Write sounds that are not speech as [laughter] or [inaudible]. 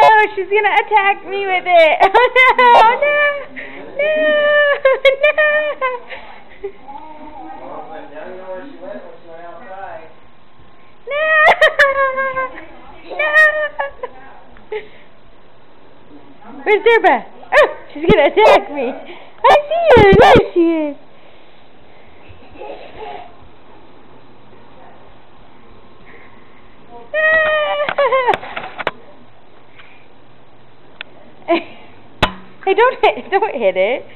no, she's gonna attack me with it. [laughs] Oh no, no, [laughs] [laughs] no, no, no. Where's Derba? Oh, she's gonna attack me. I see her. There she is. Hey, don't hit, [laughs] don't hit it.